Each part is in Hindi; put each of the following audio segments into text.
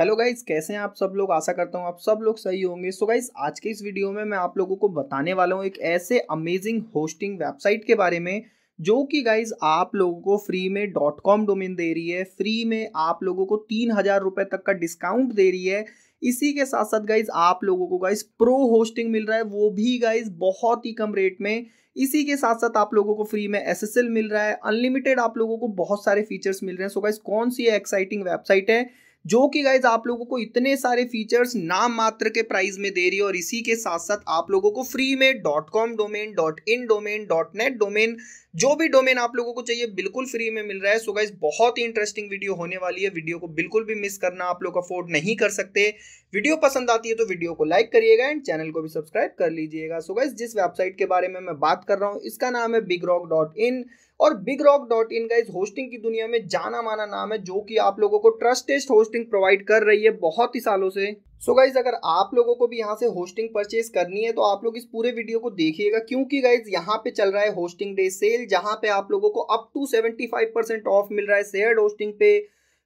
हेलो गाइज़ कैसे हैं आप सब लोग? आशा करता हूँ आप सब लोग सही होंगे। सो गाइज़ आज के इस वीडियो में मैं आप लोगों को बताने वाला हूँ एक ऐसे अमेजिंग होस्टिंग वेबसाइट के बारे में, जो कि गाइज़ आप लोगों को फ्री में डॉट कॉम डोमेन दे रही है। फ्री में आप लोगों को तीन हज़ार रुपए तक का डिस्काउंट दे रही है। इसी के साथ साथ गाइज़ आप लोगों को गाइज़ प्रो होस्टिंग मिल रहा है। वो भी गाइज़ बहुत ही कम रेट में। इसी के साथ साथ आप लोगों को फ्री में एसएसएल मिल रहा है। अनलिमिटेड आप लोगों को बहुत सारे फीचर्स मिल रहे हैं। सो गाइज़ कौन सी एक्साइटिंग वेबसाइट है? जो कि गाइज़ आप लोगों को इतने सारे फीचर्स नाम मात्र के प्राइस में दे रही है और इसी के साथ साथ आप लोगों को फ्री में dot com domain dot in domain dot net domain जो भी डोमेन आप लोगों को चाहिए बिल्कुल फ्री में मिल रहा है। सो गाइज़ बहुत ही इंटरेस्टिंग वीडियो होने वाली है। वीडियो को बिल्कुल भी मिस करना आप लोग अफोर्ड नहीं कर सकते। वीडियो पसंद आती है तो वीडियो को लाइक करिएगा एंड चैनल को भी सब्सक्राइब कर लीजिएगा। सो गाइज़ जिस वेबसाइट के बारे में मैं बात कर रहा हूँ, इसका नाम है बिग रॉक डॉट इन और big rock dot in guys hosting की दुनिया में जाना माना नाम है, जो कि आप लोगों को ट्रस्टेस्ट होस्टिंग प्रोवाइड कर रही है बहुत ही सालों से। सो so गाइज़ अगर आप लोगों को भी यहाँ से होस्टिंग परचेज करनी है तो आप लोग इस पूरे वीडियो को देखिएगा, क्योंकि गाइज़ यहाँ पे चल रहा है होस्टिंग डे सेल जहाँ पे आप लोगों को अप टू 75 परसेंट ऑफ़ मिल रहा है शेयर्ड होस्टिंग पे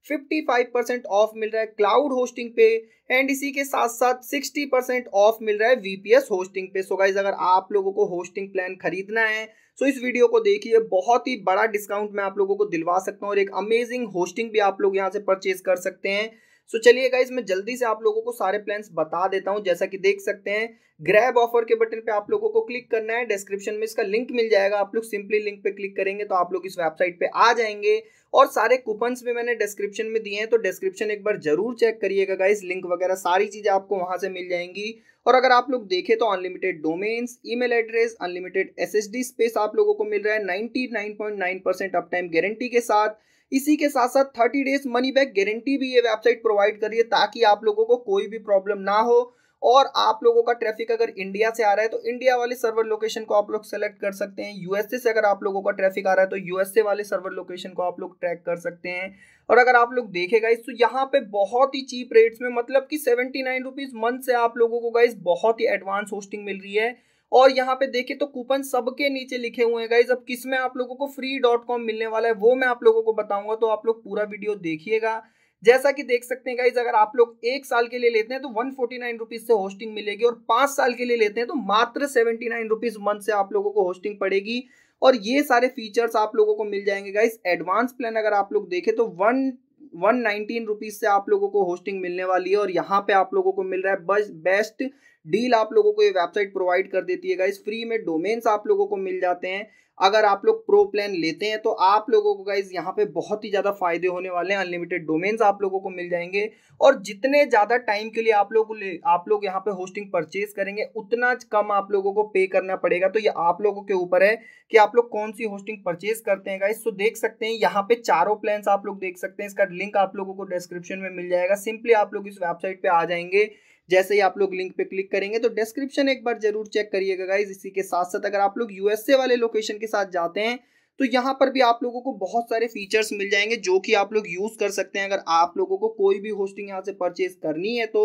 55 परसेंट ऑफ़ मिल रहा है क्लाउड होस्टिंग पे एंड इसी के साथ साथ 60 परसेंट ऑफ़ मिल रहा है वीपीएस होस्टिंग पे। सो so गाइज़ अगर आप लोगों को होस्टिंग प्लान खरीदना है सो इस वीडियो को देखिए, बहुत ही बड़ा डिस्काउंट मैं आप लोगों को दिलवा सकता हूँ और एक अमेजिंग होस्टिंग भी आप लोग यहाँ से परचेज कर सकते हैं। सो चलिए गाइज़ मैं जल्दी से आप लोगों को सारे प्लान्स बता देता हूँ। जैसा कि देख सकते हैं ग्रैब ऑफ़र के बटन पे आप लोगों को क्लिक करना है। डिस्क्रिप्शन में इसका लिंक मिल जाएगा। आप लोग सिंपली लिंक पे क्लिक करेंगे तो आप लोग इस वेबसाइट पे आ जाएँगे। और सारे कूपन्स भी मैंने डिस्क्रिप्शन में दिए हैं तो डिस्क्रिप्शन एक बार ज़रूर चेक करिएगा गाइज़ लिंक वगैरह सारी चीज़ें आपको वहाँ से मिल जाएँगी। और अगर आप लोग देखें तो unlimited domains email address unlimited SSD space आप लोगों को मिल रहा है। 99.9 परसेंट अप टाइम गारंटी के साथ। इसी के साथ साथ 30 डेज़ मनी बैक गारंटी भी ये वेबसाइट प्रोवाइड कर रही है, ताकि आप लोगों को कोई भी प्रॉब्लम ना हो। और आप लोगों का ट्रैफ़िक अगर इंडिया से आ रहा है तो इंडिया वाले सर्वर लोकेशन को आप लोग सेलेक्ट कर सकते हैं। यूएसए से अगर आप लोगों का ट्रैफ़िक आ रहा है तो यूएसए वाले सर्वर लोकेशन को आप लोग ट्रैक कर सकते हैं। और अगर आप लोग देखेगा इस तो यहाँ पे बहुत ही चीप रेट्स में मतलब कि सेवेंटी नाइन रुपीज़ मंथ से आप लोगों को गाइज़ बहुत ही एडवांस होस्टिंग मिल रही है। और यहाँ पे देखिए तो कूपन सबके नीचे लिखे हुए हैं गाइज़ अब किसमें आप लोगों को फ्री डॉट कॉम मिलने वाला है, वो मैं आप लोगों को बताऊँगा तो आप लोग पूरा वीडियो देखिएगा। जैसा कि देख सकते हैं गाइज़ अगर आप लोग एक साल के लिए लेते हैं तो वन फोर्टी नाइन रुपीज़ से होस्टिंग मिलेगी और पाँच साल के लिए लेते हैं तो मात्र सेवेंटी नाइन रुपीज़ मंथ से आप लोगों को होस्टिंग पड़ेगी। और ये सारे फीचर्स आप लोगों को मिल जाएँगे गाइज़ एडवांस प्लान अगर आप लोग देखें तो वन वन नाइनटीन रुपीज़ से आप लोगों को होस्टिंग मिलने वाली है और यहाँ पे आप लोगों को मिल रहा है। बस बेस्ट डील आप लोगों को ये वेबसाइट प्रोवाइड कर देती है गाइज़ फ्री में डोमेन्स आप लोगों को मिल जाते हैं। अगर आप लोग प्रो प्लान लेते हैं तो आप लोगों को गाइज़ यहाँ पे बहुत ही ज़्यादा फ़ायदे होने वाले हैं। अनलिमिटेड डोमेन्स आप लोगों को मिल जाएँगे। और जितने ज़्यादा टाइम के लिए आप लोग आप लोग यहाँ पे होस्टिंग परचेज करेंगे, उतना कम आप लोगों को पे करना पड़ेगा। तो ये आप लोगों के ऊपर है कि आप लोग कौन सी होस्टिंग परचेज करते हैं गाइज़ तो देख सकते हैं, यहाँ पे चारों प्लान आप लोग देख सकते हैं। इसका लिंक आप लोगों को डिस्क्रिप्शन में मिल जाएगा। सिंपली आप लोग इस वेबसाइट पे आ जाएँगे। जैसे ही आप लोग लिंक पे क्लिक करेंगे तो डिस्क्रिप्शन एक बार ज़रूर चेक करिएगा गाइज़ इसी के साथ साथ अगर आप लोग यूएसए वाले लोकेशन के साथ जाते हैं तो यहाँ पर भी आप लोगों को बहुत सारे फीचर्स मिल जाएँगे जो कि आप लोग यूज़ कर सकते हैं। अगर आप लोगों को कोई भी होस्टिंग यहाँ से परचेज करनी है तो।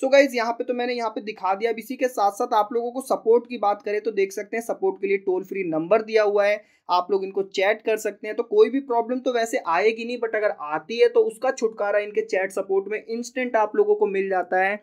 सो so गाइज़ यहाँ पे तो मैंने यहाँ पे दिखा दिया। अब इसी के साथ साथ आप लोगों को सपोर्ट की बात करें तो देख सकते हैं सपोर्ट के लिए टोल फ्री नंबर दिया हुआ है। आप लोग इनको चैट कर सकते हैं। तो कोई भी प्रॉब्लम तो वैसे आएगी नहीं बट अगर आती है तो उसका छुटकारा इनके चैट सपोर्ट में इंस्टेंट आप लोगों को मिल जाता है।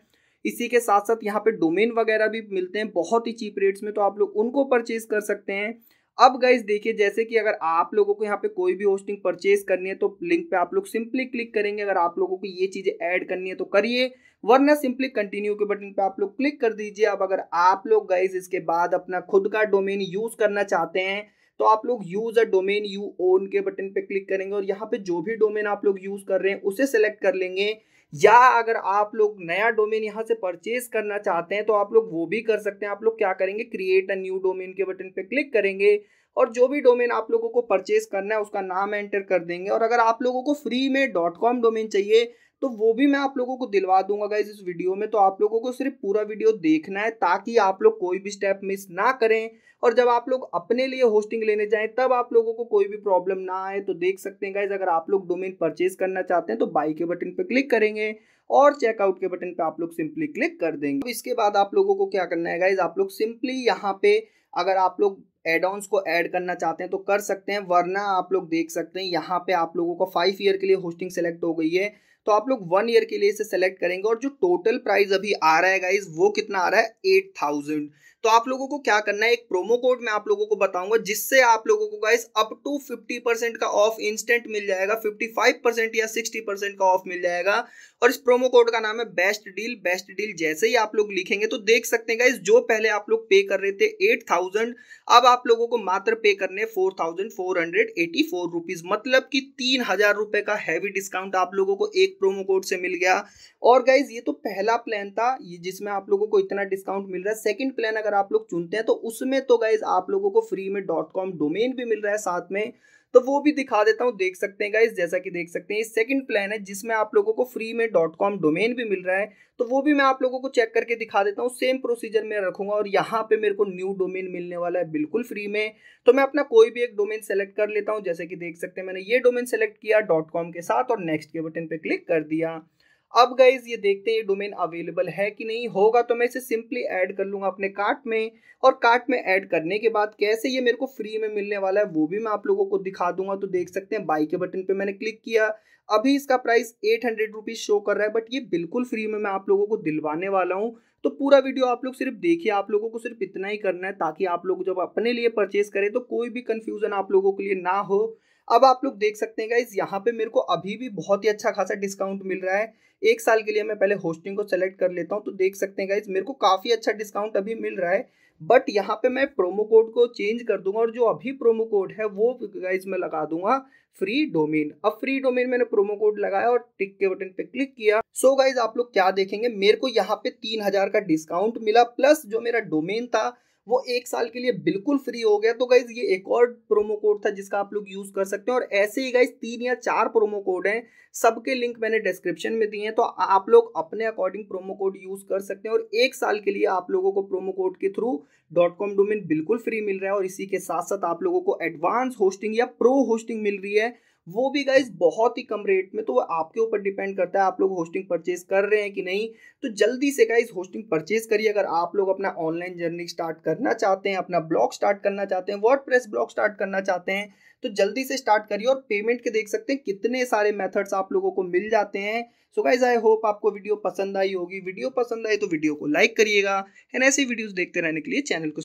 इसी के साथ साथ यहाँ पे डोमेन वगैरह भी मिलते हैं, बहुत ही चीप रेट्स में तो आप लोग उनको परचेज कर सकते हैं। अब गाइज़ देखिए, जैसे कि अगर आप लोगों को यहाँ पे कोई भी होस्टिंग परचेज करनी है तो लिंक पे आप लोग सिंपली क्लिक करेंगे। अगर आप लोगों को ये चीज़ें ऐड करनी है तो करिए, वरना सिंपली कंटिन्यू के बटन पे आप लोग क्लिक कर दीजिए। अब अगर आप लोग गाइज़ इसके बाद अपना खुद का डोमेन यूज़ करना चाहते हैं तो आप लोग use a domain you own के बटन पे क्लिक करेंगे और यहाँ पे जो भी डोमेन आप लोग यूज़ कर रहे हैं, उसे सेलेक्ट कर लेंगे। या अगर आप लोग नया डोमेन यहाँ से परचेज करना चाहते हैं तो आप लोग वो भी कर सकते हैं। आप लोग क्या करेंगे? क्रिएट अ न्यू डोमेन के बटन पे क्लिक करेंगे और जो भी डोमेन आप लोगों को परचेज करना है, उसका नाम एंटर कर देंगे। और अगर आप लोगों को फ्री में डॉट कॉम डोमेन चाहिए तो वो भी मैं आप लोगों को दिलवा दूँगा गाइज़ इस वीडियो में। तो आप लोगों को सिर्फ़ पूरा वीडियो देखना है ताकि आप लोग कोई भी स्टेप मिस ना करें। और जब आप लोग अपने लिए होस्टिंग लेने जाएँ, तब आप लोगों को कोई भी प्रॉब्लम ना आए तो देख सकते हैं गाइज़ अगर आप लोग डोमेन परचेज करना चाहते हैं तो बाई के बटन पर क्लिक करेंगे और चेकआउट के बटन पे आप लोग सिंपली क्लिक कर देंगे। इसके बाद आप लोगों को क्या करना है गाइज़ आप लोग सिंपली यहाँ पे अगर आप लोग एड ऑन्स को ऐड करना चाहते हैं तो कर सकते हैं, वरना आप लोग देख सकते हैं, यहाँ पे आप लोगों को फाइव ईयर के लिए होस्टिंग सेलेक्ट हो गई है। तो आप लोग वन ईयर के लिए इसे सेलेक्ट करेंगे और जो टोटल प्राइस अभी आ रहा है गाइज़ वो कितना आ रहा है? एट थाउज़ेंड तो आप लोगों को क्या करना है? एक प्रोमो कोड मैं आप लोगों को बताऊँगा, जिससे आप लोगों को गाइस अप टू 50 परसेंट का ऑफ़ इंस्टेंट मिल जाएगा 55 परसेंट या 60 परसेंट का ऑफ़ मिल जाएगा। और इस प्रोमो कोड का नाम है बेस्ट डील बेस्ट डील जैसे ही आप लोग लिखेंगे तो देख सकते हैं गाइस जो पहले आप लोग पे कर रहे थे एट अब आप लोगों को मात्र पे करने फोर थाउज़ेंड मतलब कि तीन का हैवी डिस्काउंट आप लोगों को एक प्रोमो कोड से मिल गया। और गाइज़ ये तो पहला प्लान था जिसमें आप लोगों को इतना डिस्काउंट मिल रहा है। सेकेंड प्लान अगर आप लोग चुनते हैं तो उसमें तो गाइज़ आप लोगों को फ्री में डॉट कॉम डोमेन भी मिल रहा है साथ में। तो वो भी दिखा देता हूँ, देख सकते हैं गाइज़ जैसा कि देख सकते हैं, ये सेकंड प्लान है जिसमें आप लोगों को फ्री में डॉट कॉम डोमेन भी मिल रहा है। तो वो भी मैं आप लोगों को चेक करके दिखा देता हूँ सेम प्रोसीजर में रखूँगा और यहाँ पे मेरे को न्यू डोमेन मिलने वाला है बिल्कुल फ्री में। तो मैं अपना कोई भी एक डोमेन सेलेक्ट कर लेता हूँ, जैसे कि देख सकते हैं मैंने ये डोमेन सेलेक्ट किया डॉट कॉम के साथ और नेक्स्ट के बटन पे क्लिक कर दिया। अब गाइज़ ये देखते हैं ये डोमेन अवेलेबल है कि नहीं? होगा तो मैं इसे सिंपली ऐड कर लूँगा अपने कार्ट में और कार्ट में ऐड करने के बाद कैसे ये मेरे को फ्री में मिलने वाला है, वो भी मैं आप लोगों को दिखा दूँगा। तो देख सकते हैं बाई के बटन पे मैंने क्लिक किया। अभी इसका price eight hundred rupees show कर रहा है बट ये बिल्कुल फ्री में मैं आप लोगों को दिलवाने वाला हूँ। तो पूरा वीडियो आप लोग सिर्फ़ देखिए, आप लोगों को सिर्फ़ इतना ही करना है ताकि आप लोग जब अपने लिए परचेज करें तो कोई भी कंफ्यूजन आप लोगों के लिए ना हो। अब आप लोग देख सकते हैं गाइज़ यहाँ पे मेरे को अभी भी बहुत ही अच्छा खासा डिस्काउंट मिल रहा है। एक साल के लिए मैं पहले होस्टिंग को सेलेक्ट कर लेता हूँ तो देख सकते हैं गाइज़ मेरे को काफ़ी अच्छा डिस्काउंट अभी मिल रहा है। बट यहाँ पे मैं प्रोमो कोड को चेंज कर दूँगा और जो अभी प्रोमो कोड है, वो गाइज़ मैं लगा दूँगा फ्री डोमेन अब फ्री डोमेन मैंने प्रोमो कोड लगाया और टिक के बटन पे क्लिक किया। सो so गाइज़ आप लोग क्या देखेंगे, मेरे को यहाँ पे तीन हज़ार का डिस्काउंट मिला प्लस जो मेरा डोमेन था वो एक साल के लिए बिल्कुल फ्री हो गया। तो गाइज़ ये एक और प्रोमो कोड था जिसका आप लोग यूज़ कर सकते हैं। और ऐसे ही गाइज़ तीन या चार प्रोमो कोड हैं। सबके लिंक मैंने डिस्क्रिप्शन में दिए हैं। तो आप लोग अपने अकॉर्डिंग प्रोमो कोड यूज़ कर सकते हैं। और एक साल के लिए आप लोगों को प्रोमो कोड के थ्रू डॉट कॉम डोमेन बिल्कुल फ्री मिल रहा है। और इसी के साथ साथ आप लोगों को एडवांस होस्टिंग या प्रो होस्टिंग मिल रही है। वो भी गाइज़ बहुत ही कम रेट में तो वो आपके ऊपर डिपेंड करता है, आप लोग होस्टिंग परचेज कर रहे हैं कि नहीं? तो जल्दी से गाइज़ होस्टिंग परचेज करिए, अगर आप लोग अपना ऑनलाइन जर्नी स्टार्ट करना चाहते हैं, अपना ब्लॉग स्टार्ट करना चाहते हैं वर्ड प्रेस ब्लॉग स्टार्ट करना चाहते हैं तो जल्दी से स्टार्ट करिए और पेमेंट के देख सकते हैं कितने सारे मेथड्स आप लोगों को मिल जाते हैं। सो गाइज़ आई होप आपको वीडियो पसंद आई होगी। वीडियो पसंद आई तो वीडियो को लाइक करिएगा। एंड ऐसे वीडियोस देखते रहने के लिए चैनल को